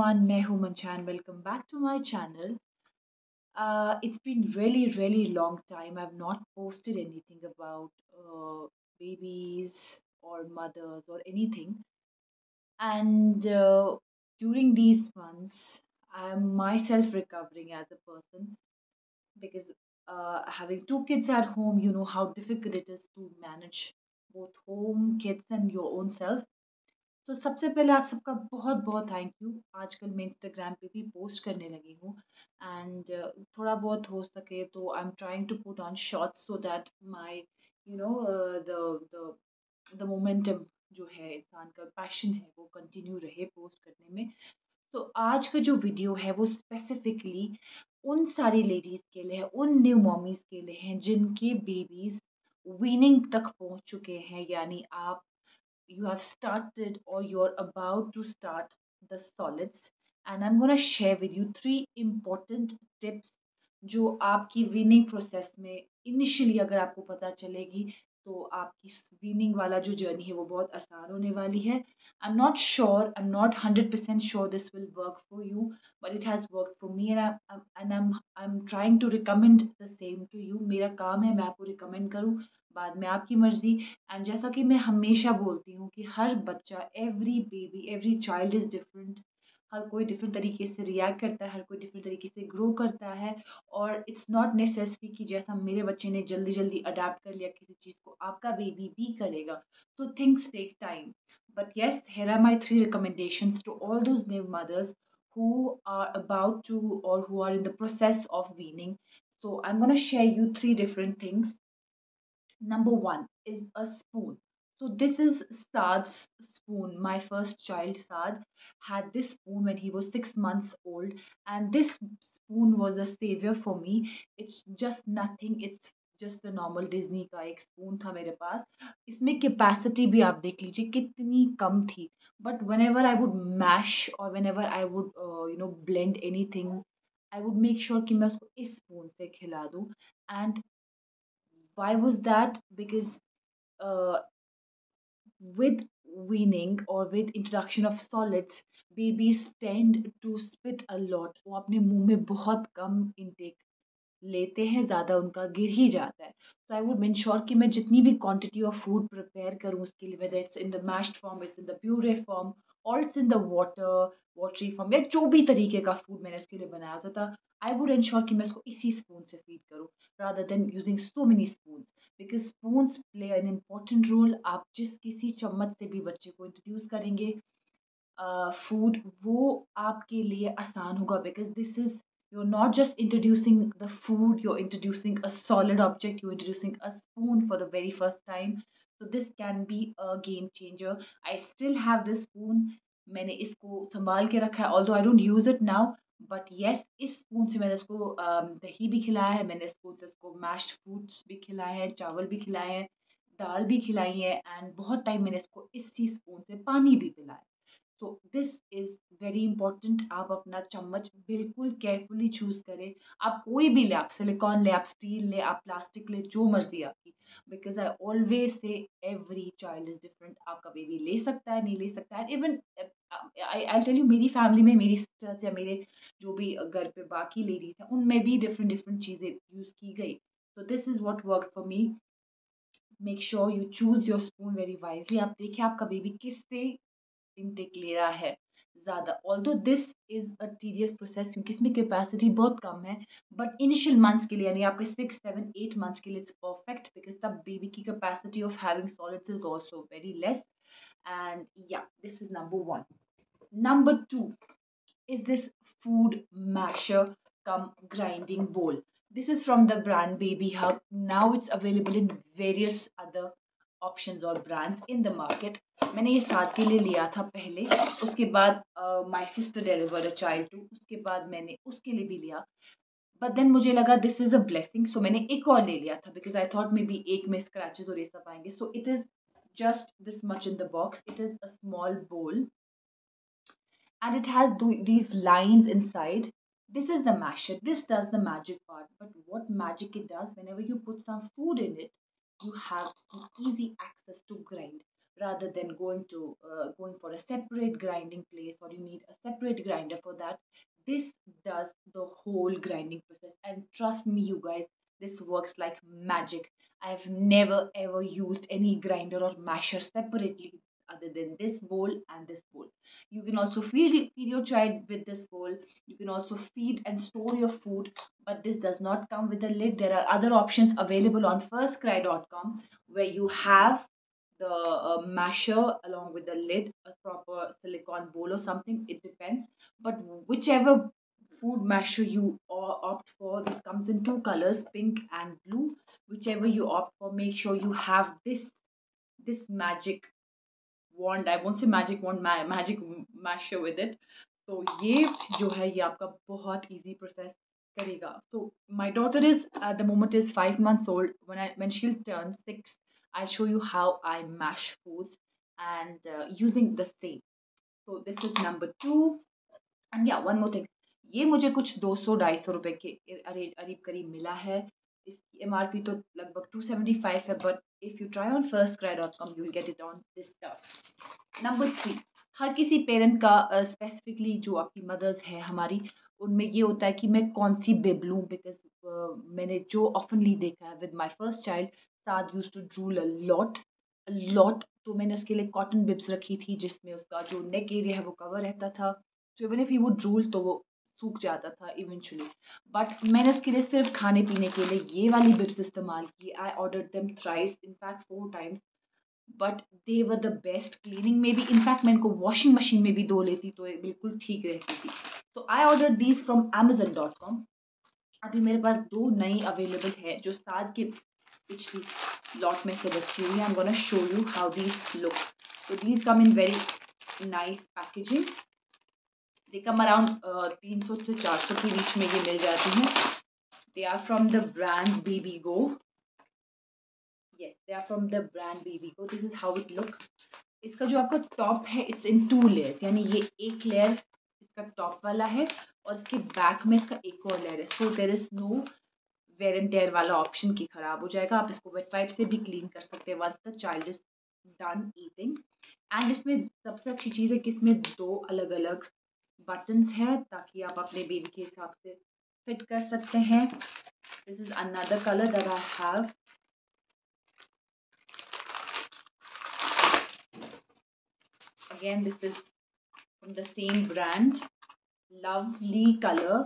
everyone, मैं हूँ Manchan. Welcome back to my channel. Uh, it's been really, really long time. I've not posted anything about uh, babies or mothers or anything. And uh, during these months, I'm myself recovering as a person because uh, having two kids at home, you know how difficult it is to manage both home, kids, and your own self तो सबसे पहले आप सबका बहुत बहुत thank you आजकल मैं Instagram पे भी पोस्ट करने लगी हूँ एंड थोड़ा बहुत हो सके तो I am trying to put on shorts so that my you know the the momentum जो है इंसान का पैशन है वो कंटिन्यू रहे पोस्ट करने में. तो आज का जो वीडियो है वो स्पेसिफिकली उन सारी लेडीज़ के लिए है उन न्यू मॉमीज़ के लिए हैं जिनके बेबीज़ वीनिंग तक पहुँच चुके हैं, यानी आप you have started or you're about to start the solids. And I'm going to share with you three important tips जो आपकी विनिंग प्रोसेस में इनिशियली अगर आपको पता चलेगी तो आपकी विनिंग वाला जो जर्नी है वो बहुत आसान होने वाली है। I am not sure I am not hundred percent sure this will work for you but it has work for me and and I am trying to recommend the same to you मेरा काम है, मैं आपको recommend करूँ। बाद में आपकी मर्ज़ी। एंड जैसा कि मैं हमेशा बोलती हूँ कि हर बच्चा every baby every child is different हर कोई डिफरेंट तरीके से रिएक्ट करता है, हर कोई डिफरेंट तरीके से ग्रो करता है। और इट्स नॉट नेसेसरी कि जैसा मेरे बच्चे ने जल्दी जल्दी अडाप्ट कर लिया, किसी चीज़ को आपका बेबी भी करेगा। So things take time but yes here are my three recommendation to all those new mothers who are about to or who are in the process of weaning. So i'm going to share you three different things. Number one is a spoon. So this is Saad's spoon. My first child, Saad, had this spoon when he was six months old, and this spoon was a savior for me. It's just nothing. It's just normal Disney का एक spoon था मेरे पास इसमें capacity भी आप देख लीजिए कितनी कम थी but whenever I would mash और whenever I would you know blend anything I would make sure कि मैं उसको इस स्पून से खिला दूँ and why was that? Because uh, with weaning or with introduction of solids babies tend to spit a lot. वो अपने मुँह में बहुत कम इनटेक लेते हैं ज़्यादा उनका गिर ही जाता है। तो आई वुड इंश्योर कि मैं जितनी भी क्वांटिटी ऑफ़ फ़ूड प्रिपेयर करूँ उसके लिए whether it's in the mashed form it's in the puree form और it's in the water watery form या जो भी तरीके का फ़ूड मैंने उसके लिए बनाया होता था आई वुड इंश्योर कि मैं उसको इसी स्पून से फ़ीड करूँ rather than using so many spoon because spoons play an important role आप जिस किसी चम्मच से भी बच्चे को इंट्रोड्यूस करेंगे फ़ूड uh, वो आपके लिए आसान होगा because this is you're not just introducing the food you're introducing a solid object you're introducing a spoon for the very first time. So this can be a game changer I still have this spoon. मैंने इसको संभाल के रखा है although I don't use it now but yes इस spoon से मैंने इसको दही भी खिलाया है, मैंने स्पून से इसको मैश्ड फ्रूट्स भी खिलाए हैं, चावल भी खिलाए हैं, दाल भी खिलाई है एंड बहुत टाइम मैंने इसको इसी स्पून से पानी भी पिलाया। तो दिस इज़ वेरी इंपॉर्टेंट आप अपना चम्मच बिल्कुल केयरफुली चूज़ करें। आप कोई भी ले, आप सिलिकॉन ले, आप स्टील ले, आप प्लास्टिक ले, जो मर्ज़ी आपकी। Because I always say every child is different आपका बेबी ले सकता है, नहीं ले सकता है। Even I I tell you मेरी फैमिली में, मेरी सिस्टर्स या मेरे जो भी घर पे बाकी लेडीज़ हैं, उनमें भी डिफरेंट डिफरेंट चीज़ें यूज़ की गई। तो this is what work for me make sure you choose your spoon very wisely आप देखिए आपका बेबी किससे इनटेक ले रहा है ज़्यादा। Although this is a tedious process क्योंकि इसमें कैपेसिटी बहुत कम है बट इनिशियल मंथ्स के लिए, यानी आपके सिक्स सेवन एट मंथ्स के लिए इट्स परफेक्ट बिकॉज़ तब बेबी की capacity of having solids is also very less and या this is number one number two is this food masher come grinding bowl? This is from the brand baby hug. Now it's available in various other options और brands in the market मैंने ये साथ के लिए लिया था पहले, उसके बाद my sister deliver a child too उसके बाद मैंने उसके लिए भी लिया। बट देन मुझे लगा this is a blessing so मैंने एक और ले लिया था because I thought may be एक में स्क्रैचेज और ये सब आएँगे। So it is just this much in the box it is a small bowl and it has these lines inside this is the masher this does the magic part but what magic it does whenever you put some food in it you have easy access to grind rather than going to uh, going for a separate grinding place or you need a separate grinder for that. This does the whole grinding process. And trust me you guys this works like magic. I have never ever used any grinder or masher separately other than this bowl and this bowl you can also feed, feed your child with this bowl. You can also feed and store your food but this does not come with a lid. There are other options available on firstcry.com where you have the uh, masher along with the lid a proper silicone bowl or something. It depends. But whichever food masher you opt for this comes in two colors pink and blue. Whichever you opt for make sure you have this this magic wand I won't say magic wand magic masher with it so ये जो है ये आपका बहुत easy process करेगा so my daughter is at the moment is five months old when I when she'll turn six I'll show you how I mash foods and uh, using the same so this is number two and yeah one more thing ये मुझे कुछ 200 ढाई सौ रुपए के करीब करीब मिला है इसकी एम तो लगभग 275 है but FirstCry dot com you will get it on this stuff number three हर किसी पेरेंट का स्पेसिफिकली uh, जो आपकी मदर्स है हमारी उनमें ये होता है कि मैं कौन सी बेब लूँ? बिकॉज़ uh, मैंने जो ऑफनली देखा है with my first child that used to drool a lot lot तो मैंने उसके लिए कॉटन बिब्स रखी थी जिसमें उसका जो नेक एरिया है वो कवर रहता था. सो इवन इफ़ यू वो ड्रूल तो वो सूख जाता था इवेंचुअली बट मैंने उसके लिए सिर्फ़ खाने पीने के लिए ये वाली बिप्स इस्तेमाल की। I order them thrice in fact four times but they were the best cleaning में भी इनफैक्ट मैं इनको वॉशिंग मशीन में भी धो लेती तो बिल्कुल ठीक रहती थी। तो I order these from Amazon dot com अभी मेरे पास दो नई अवेलेबल है जो साथ के पिछली लॉट में से बची हुई I am gonna show you how these look तो these come in very nice packaging they come around तीन सौ से चार सौ के बीच में ये मिल जाती हैं। They are from the brand Baby Go yes they are from the brand Baby Go this is how it looks इसका जो आपका टॉप है इट्स इन टू लेयर्स यानी ये एक लेयर इसका टॉप वाला है और इसके बैक में इसका एक और लेयर है। So there is no wear and tear वाला ऑप्शन की ख़राब हो जाएगा। आप इसको वेट पाइप से भी क्लीन कर सकते हैं once the child is done eating and इसमें सबसे अच्छी चीज़ है कि इसमें दो अलग अलग बटन्स है ताकि आप अपने बेबी के हिसाब से फिट कर सकते हैं। This is another colour that I have again this is the same brand. Lovely color.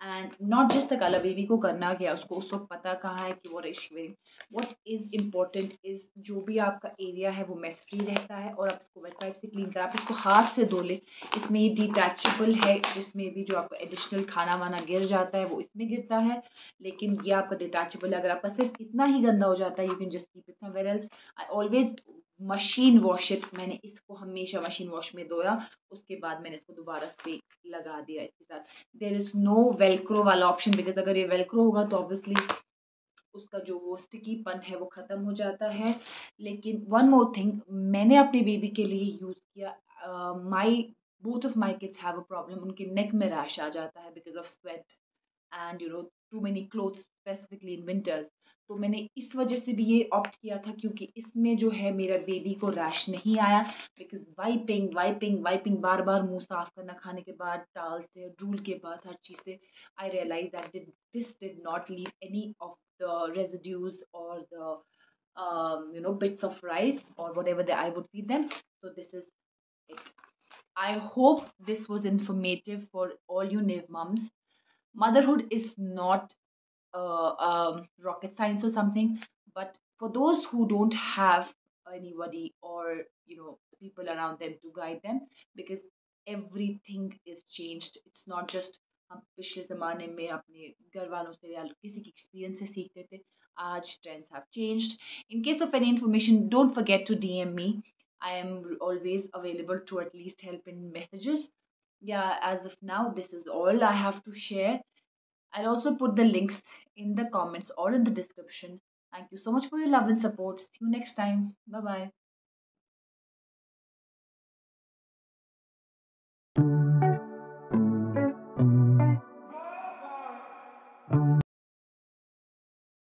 And not just the colour baby को करना गया उसको, उस वक्त पता कहाँ है कि वो is what is important is जो भी आपका एरिया है, वो मेस फ्री रहता है और आप इसको वेट पाइप से क्लीन करें, आप इसको हाथ से धो लें। इसमें ये डिटैचेबल है, जिसमें भी जो आपका एडिशनल खाना वाना गिर जाता है, वो इसमें गिरता है। लेकिन ये आपका डिटैचेबल है, अगर आपका सिर्फ़ इतना ही गंदा हो जाता है you can just keep it somewhere else I always machine wash it मैंने इसको हमेशा मशीन वॉश में धोया, उसके बाद मैंने इसको दोबारा से लगा दिया इसके साथ। देर इज़ नो वेलक्रो वाला ऑप्शन बिकॉज़ अगर ये वेलक्रो होगा तो ऑब्वियसली उसका जो वो स्टिकीपन है वो ख़त्म हो जाता है। लेकिन वन मोर थिंग मैंने अपने बेबी के लिए यूज़ किया my both of my kids have a problem उनके नेक में रैश आ जाता है because of sweat and you know too many clothes specifically in winters तो मैंने इस वजह से भी ये ऑप्ट किया था क्योंकि इसमें जो है मेरा बेबी को रैश नहीं आया बिकॉज़ वाइपिंग वाइपिंग वाइपिंग बार बार मुँह साफ़ करना, खाने के बाद टाल से ड्रूल के बाद हर चीज़ से I realise that this did not leave any of the residues और the you know, bits of rice or whatever that I would feed them. So this is it. I hope this was informative for all you new moms. Motherhood is not uh, um, rocket science or something but for those who don't have anybody or you know people around them to guide them because everything is changed it's not just हम पिछले ज़माने में अपने घर वालों से या किसी की एक्सपीरियंस से सीखते थे आज trends have changed in case of any information don't forget to DM me I am always available to at least help in messages. Yeah, as of now, this is all I have to share. I'll also put the links in the comments or in the description. Thank you so much for your love and support. See you next time. Bye bye.